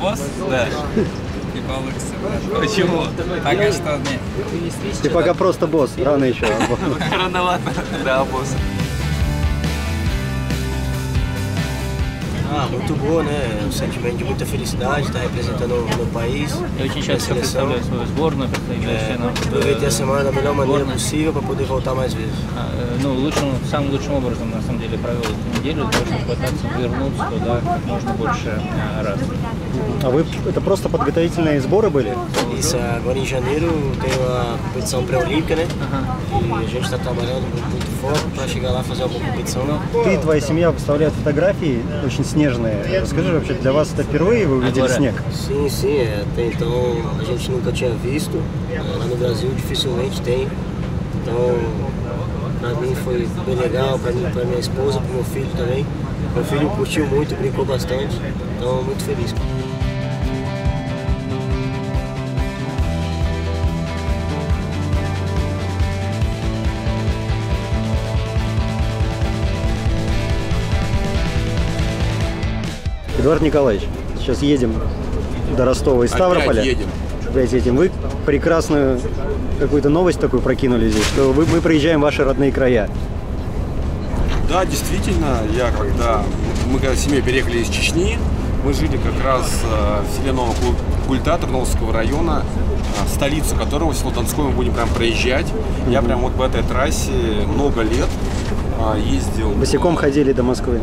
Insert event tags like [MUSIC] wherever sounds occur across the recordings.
Да. Не получится. Почему? Пока что нет. Ты пока просто босс, рано еще. [LAUGHS] Рановато. Да, босс. Ah, muito boa, né? Um sentimento de muita felicidade, estar representando o meu país. Очень minha счастлив seleção. É, э, aproveitei a semana da melhor maneira possível para poder voltar mais vezes. А, э, Ну, лучшим, самым лучшим образом, на самом деле, провел эту неделю, для того, чтобы пытаться вернуться туда как можно больше а, раз. А вы, это просто подготовительные сборы были? Isso, agora em janeiro tem a competição pré-olímpica, né? E a gente está trabalhando foco para chegar lá e fazer. Ты и твоя семья выставляют фотографии очень снежные. Расскажи вообще, для вас это впервые вы увидели Agora- снег? Sim, sim, até então a gente nunca tinha visto. Lá no Brasil dificilmente tem. Então, pra mim foi bem legal, pra mim, pra minha esposa, pro meu filho também. Meu filho curtiu muito, brincou bastante. Então, muito feliz. Эдуард Николаевич, сейчас едем до Ростова из Ставрополя. едем. Опять едем. Вы прекрасную какую-то новость такую прокинули здесь, что вы, мы проезжаем ваши родные края. Да, действительно, я когда мы когда с семьей переехали из Чечни, мы жили как раз э, в селе Новокульта Тарновского района, э, столицу которого, село Донское, мы будем прям проезжать. Я прям вот по этой трассе много лет э, ездил. Босиком ходили до Москвы.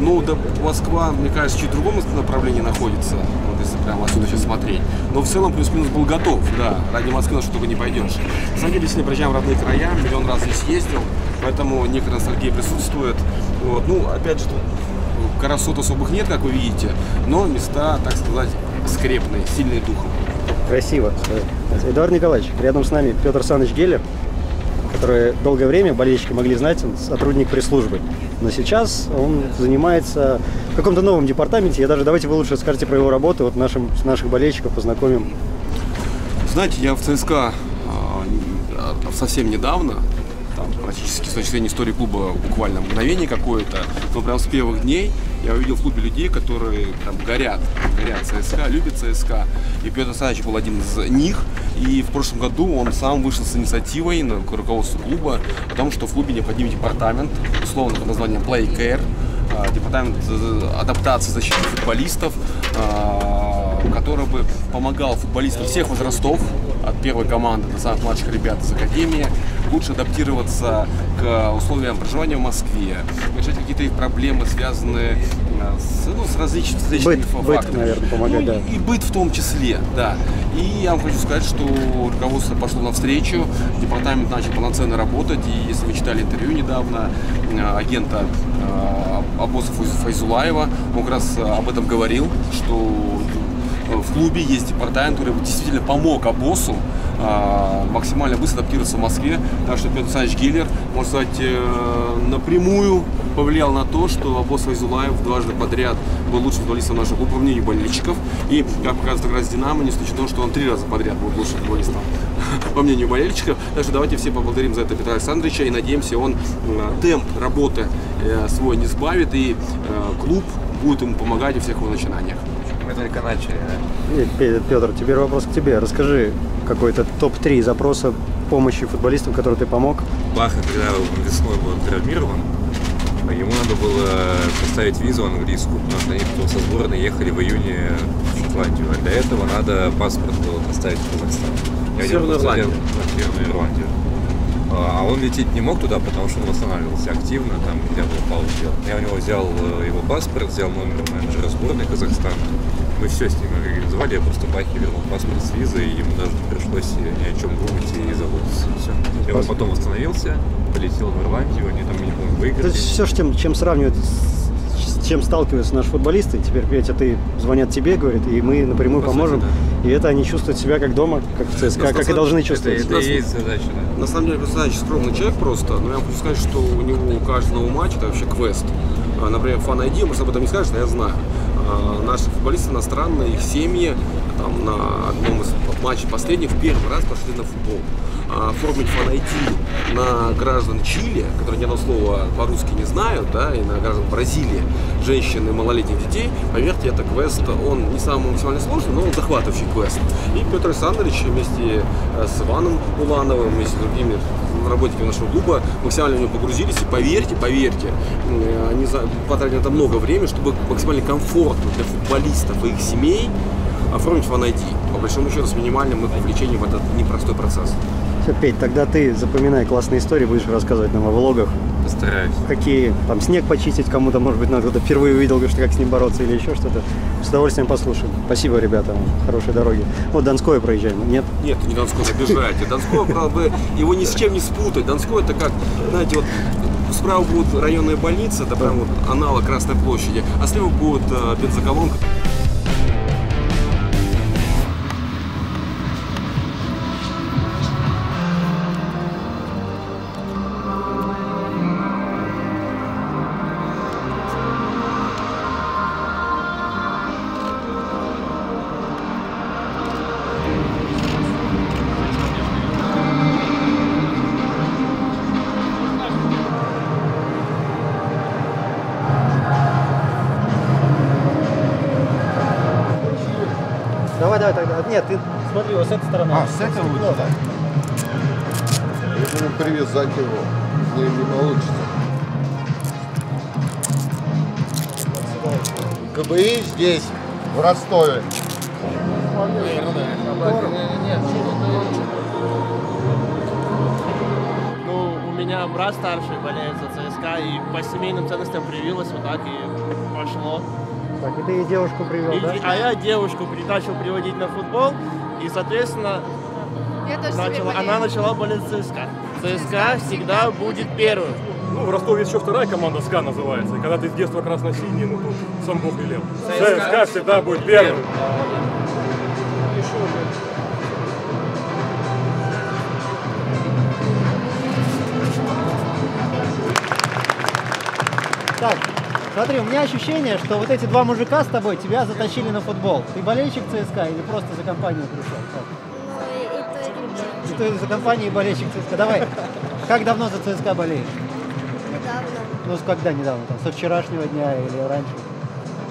Ну, да, Москва, мне кажется, чуть в другом направлении находится, вот если прямо отсюда сейчас смотреть. Но в целом плюс-минус был готов, да. Ради Москвы на что только не пойдешь. На самом деле, если приезжаем в родные края, миллион раз здесь ездил, поэтому некоторая ностальгия присутствует. Вот. Ну, опять же, красот особых нет, как вы видите, но места, так сказать, скрепные, сильные духом. Красиво. Эдуард Николаевич, рядом с нами Петр Саныч Геллер, который долгое время болельщики могли знать, он сотрудник пресс-службы. Но сейчас он занимается в каком-то новом департаменте. Я даже давайте вы лучше скажете про его работу, вот нашим, наших болельщиков познакомим. Знаете, я в ЦСКА а, совсем недавно, там, практически с точки истории клуба буквально мгновение какое-то, но прям с первых дней я увидел в клубе людей, которые прям горят, горят ЦСКА, любят ЦСКА. И Петр Александрович был один из них. И в прошлом году он сам вышел с инициативой на к руководству клуба о том, что в клубе необходим департамент, условно под названием Play Care, а, департамент адаптации защиты футболистов, а, который бы помогал футболистам всех возрастов, от первой команды до самых младших ребят из академии, лучше адаптироваться к условиям проживания в Москве, решать какие-то их проблемы, связанные э, с, ну, с различными, с различными Быт, фа- быт, фактами. наверное, помогать, Ну, да. И быт в том числе, да. И я вам хочу сказать, что руководство пошло навстречу, департамент начал полноценно работать, и если вы читали интервью недавно э, агента э, Файз- Файзулаева, он как раз э, об этом говорил, что в клубе есть департамент, который действительно помог Абосу а, максимально быстро адаптироваться в Москве. Так что Петр Александрович Гиллер, можно сказать, э, напрямую повлиял на то, что Абос Файзулаев дважды подряд был лучшим футболистом нашего клуба, по мнению болельщиков. И, как показывает как раз Динамо, не исключено, что он три раза подряд был лучшим футболистом, [LAUGHS] по мнению болельщиков. Так что давайте все поблагодарим за это Петра Александровича и надеемся, он э, темп работы э, свой не сбавит и клуб будет ему помогать во всех его начинаниях. Мы только начали, да. Петр, теперь вопрос к тебе. Расскажи какой-то топ-3 запроса помощи футболистам, которым ты помог. Баха, когда он весной был травмирован, ему надо было поставить визу английскую, потому что они потом со сборной ехали в июне в Шотландию. А для этого надо паспорт было поставить в Казахстан. Я Северную Ирландию. дел- да, Северную Ирландию. А а он лететь не мог туда, потому что он восстанавливался активно, там нельзя было паузу делать. Я у него взял э, его паспорт, взял номер менеджера сборной Казахстана. Мы все с ним организовали, я просто Бахе вернул паспорт с визой, и ему даже не пришлось ни о чем думать и забыться. Все. И он потом восстановился, полетел в Ирландию, они там, не помню, Это выиграли. все, чем, чем сравнивают, с чем сталкиваются наши футболисты. Теперь, Петя, ты звонят тебе, говорят, и мы напрямую По сути, поможем. да. И это они чувствуют себя как дома, как в ЦСКА, как и должны чувствовать. Это и есть задача, да. На самом деле, Константинович скромный человек просто, но я хочу сказать, что у него у каждого матча это вообще квест. А, Например, фан ID, может об этом не скажешь, но я знаю. А, Наши футболисты иностранные, их семьи там на одном из матчей последних в первый раз пошли на футбол. А, Оформить фан на граждан Чили, которые ни одного слова по-русски не знают, да, и на граждан Бразилии, женщин и малолетних детей, поверьте, это квест, он не самый максимально сложный, но он захватывающий квест. И Петр Александрович вместе э, с Иваном Улановым, вместе с другими работниками нашего клуба максимально в него погрузились. И поверьте, поверьте, э, они потратили на это много времени, чтобы максимально комфортно для футболистов и их семей оформить фан По большому счету, с минимальным их вовлечением в этот непростой процесс. Все, Петь, тогда ты запоминай классные истории, будешь рассказывать нам о влогах. Постараюсь. Какие там снег почистить кому-то, может быть, надо кто-то впервые увидел, что как с ним бороться или еще что-то. С удовольствием послушаем. Спасибо, ребята, хорошей дороги. Вот Донское проезжаем. Нет? Нет, не Донское, обижаете. Донское, правда, его ни с чем не спутать. Донское это как, знаете, вот справа будет районная больница, это прям вот аналог Красной площади, а слева будет э, бензоколонка. Давай, тогда. Нет, ты смотри, вот с этой стороны. А, с этого лучше, да? Я думаю, привязать его. Не, не получится. КБИ здесь, в Ростове. Ну, у меня брат старший болеет за ЦСКА, и по семейным ценностям привилось вот так и пошло. Так, и ты и девушку привел, И- да? а я девушку при- начал приводить на футбол, и, соответственно, Я тоже начала, она начала болеть ЦСКА. ЦСКА всегда будет первым. Ну, в Ростове еще вторая команда СКА называется. И когда ты с детства красно-синий, ну тут сам Бог велел. ЦСКА всегда будет первым. Смотри, у меня ощущение, что вот эти два мужика с тобой тебя затащили на футбол. Ты болельщик ЦСКА или просто за компанию пришел? Ну, и, и то, и И ты за компанией болельщик ЦСКА. Давай, как давно за ЦСКА болеешь? недавно. Ну, с когда недавно? Там, со вчерашнего дня или раньше?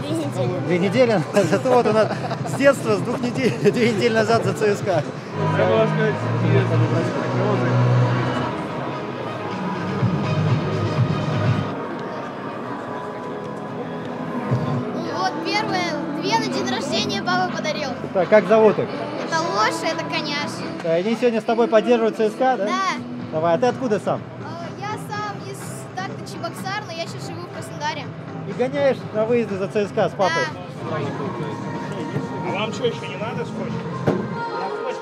Две недели. Две недели? Зато вот у нас с детства, с двух недель, [LAUGHS] две недели назад за ЦСКА. Ну, Так, как зовут их? Это лошадь, это коняш. Да, Они сегодня с тобой поддерживают ЦСКА, да? Да. Давай, а ты откуда сам? А, Я сам из так Чебоксар, но я сейчас живу в Краснодаре. И гоняешь на выезды за ЦСКА с папой? Да. А вам что, еще не надо скотч? Вот,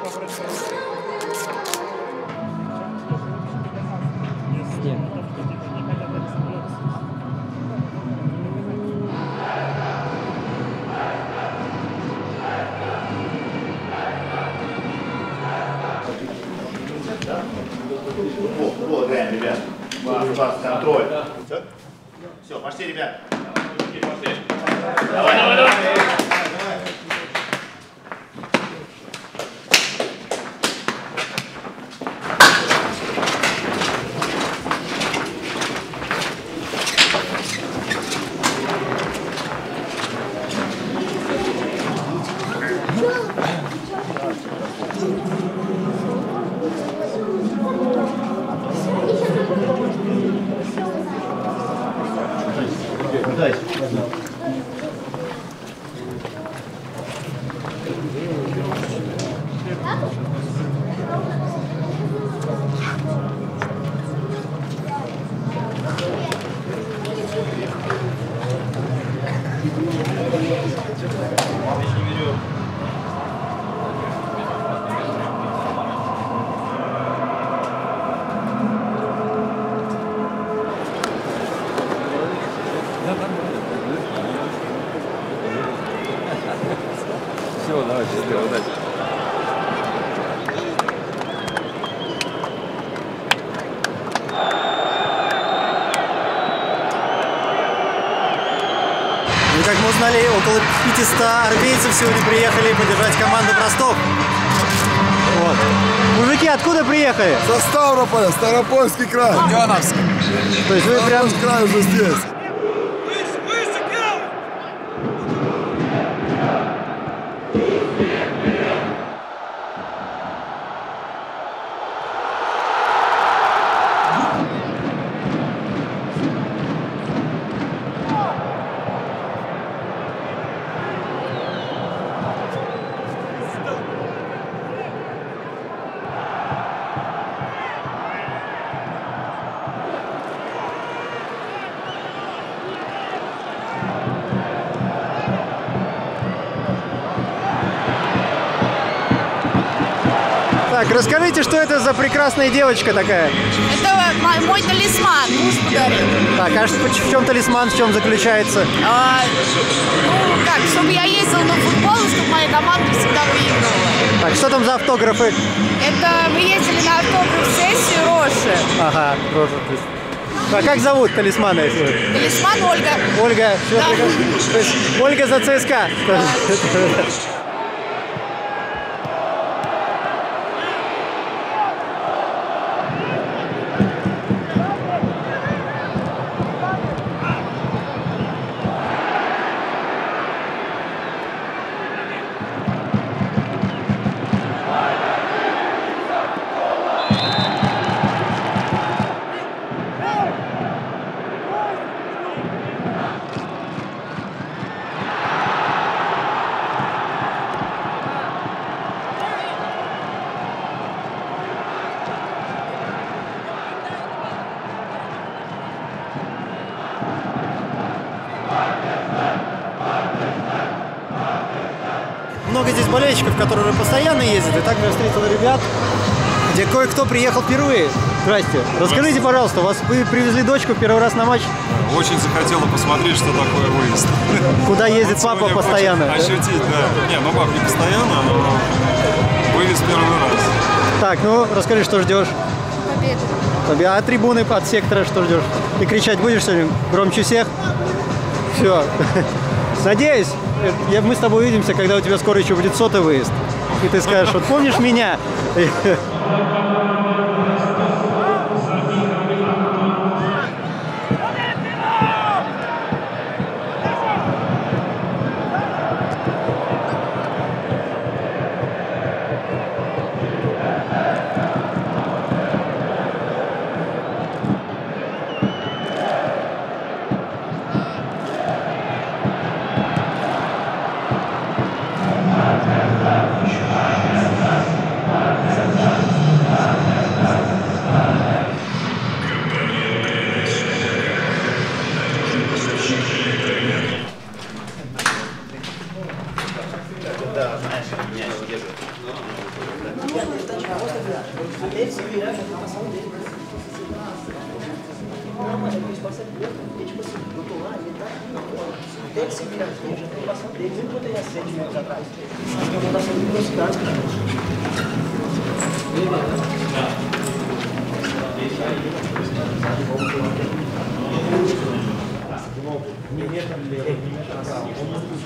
Все, пошли, ребят. Давай, давай, давай. Все, давай, счастливо, удачи. Ну, как мы узнали, около 500 армейцев сегодня приехали поддержать команду Ростов. Вот. Мужики, откуда приехали? Со Ставрополя, Ставропольский край. Буденновск. То есть вы прям... Край уже здесь. Так, расскажите, что это за прекрасная девочка такая? Это мо- мой талисман, муж подарил. Так, а в чем талисман, в чем заключается? А, ну, как, чтобы я ездила на футбол, чтобы моя команда всегда выигрывала. Так, что там за автографы? Это мы ездили на автограф-сессию Роши. Ага, есть- А как зовут талисмана? Талисман Ольга. Ольга, Да. прекрасно. То есть Ольга за ЦСКА. Много болельщиков, которые постоянно ездят. И так я встретил ребят, где кое-кто приехал впервые. Здрасте. Расскажите, пожалуйста, вас вы привезли дочку первый раз на матч? Очень захотела посмотреть, что такое выезд. Куда ездит Вот папа постоянно? Ощутить, да. Не, ну пап не постоянно, но вывез первый раз. Так, ну расскажи, что ждешь? Победу. Побе- А трибуны от сектора что ждешь? Ты кричать будешь сегодня громче всех? Все. Надеюсь, я, мы с тобой увидимся, когда у тебя скоро еще будет сотый выезд. И ты скажешь, вот помнишь меня? assim que atinge a população dele, nem poderia ser de menos atrás. Mas tem uma mudança de velocidade que a gente. Minha também.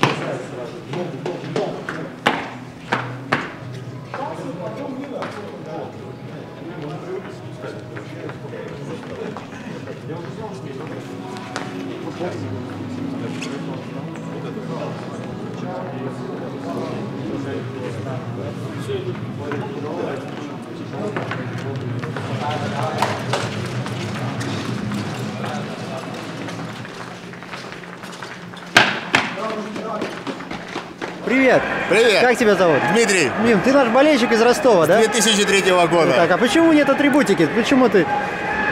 Привет. Привет. Как тебя зовут? Дмитрий. Мим, ты наш болельщик из Ростова, да? 2003 года. Так, а почему нет атрибутики? Почему ты?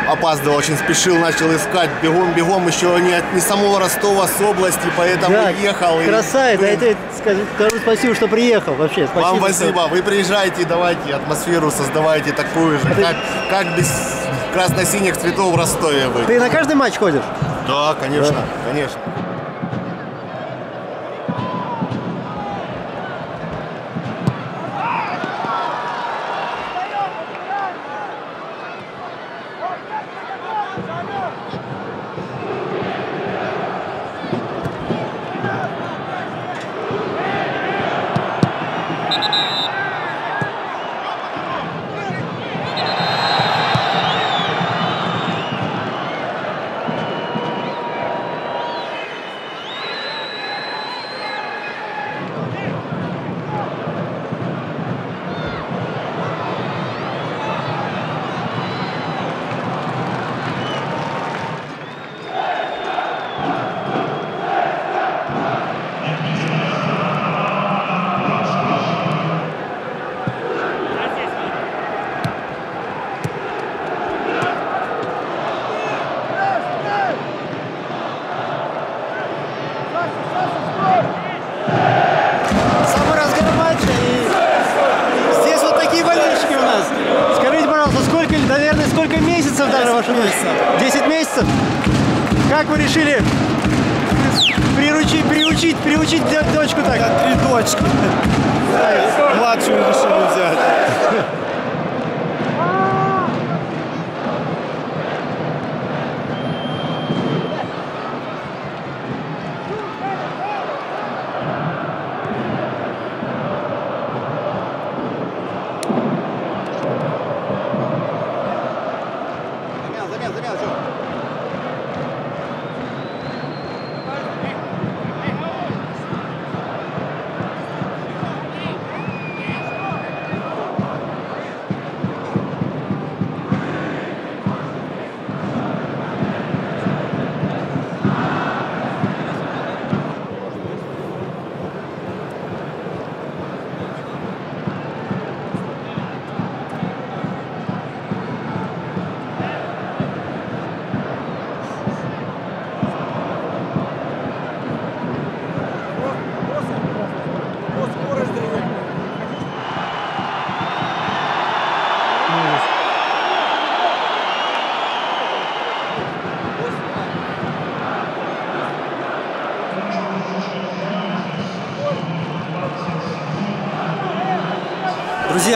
Опаздывал, очень спешил, начал искать бегом, бегом, еще не от не самого Ростова, с области, поэтому Да, ехал. и, Красавец, блин, я тебе скажу, скажу спасибо, что приехал вообще. Спасибо, Вам что- спасибо. Вы приезжайте, давайте атмосферу создавайте такую же, как, как без красно-синих цветов в Ростове быть. Ты на каждый матч ходишь? Да, конечно, Да. конечно.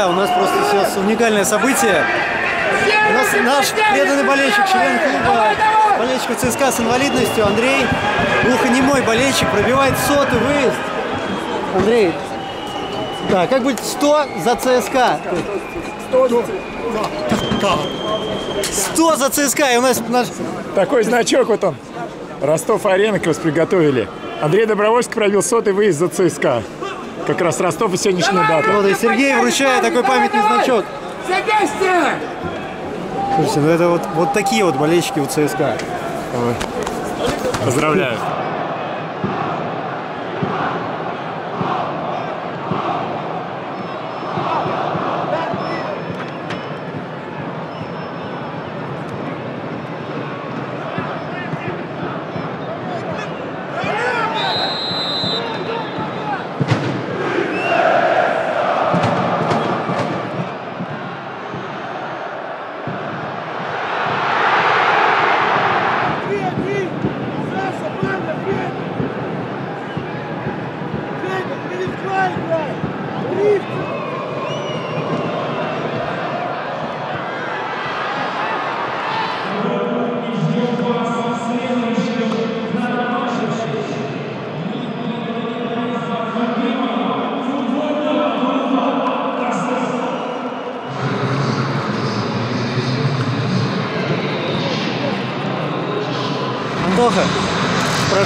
Друзья, у нас просто сейчас уникальное событие. У нас наш преданный болельщик, член клуба болельщиков ЦСКА с инвалидностью Андрей, глухонемой болельщик, пробивает сотый выезд. Андрей, да, как будет 100 за ЦСКА? 100 за ЦСКА, и у нас наш... Такой значок вот он. Ростов-Арена как раз приготовили. Андрей Добровольский пробил сотый выезд за ЦСКА. Как раз Ростов и сегодняшняя дата. Вот и Сергей вручает такой памятный значок. Слушайте, ну это вот, вот такие вот болельщики у ЦСКА. Поздравляю.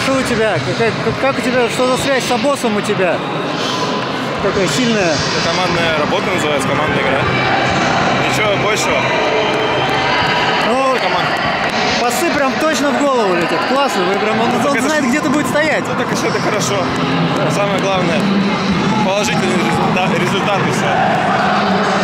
Прошу у тебя, как, как, как у тебя, что за связь с обоссом у тебя? Такая сильная. Это командная работа называется, командная игра. Ничего большего. Ну, пасы прям точно в голову летят. Классно, вы прям, он, он знает, где ты будет стоять. Ну так и это хорошо. Самое главное, положительный результат, результат и все.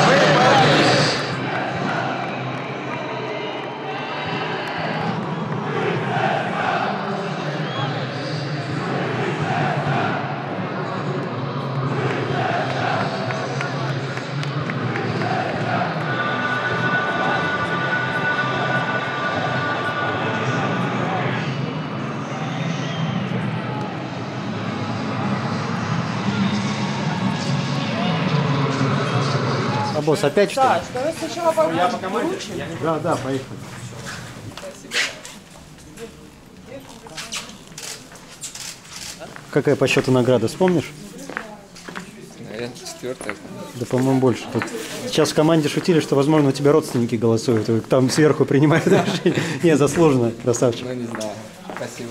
А босс, опять что ли? Да, давай сначала по Я по команде? Да, да, поехали. Какая по счету награда, вспомнишь? Наверное, четвертая. Да, по-моему, больше. Тут сейчас в команде шутили, что, возможно, у тебя родственники голосуют, там сверху принимают [LAUGHS] решение. Не, заслуженно, красавчик. Ну, не знаю. Спасибо.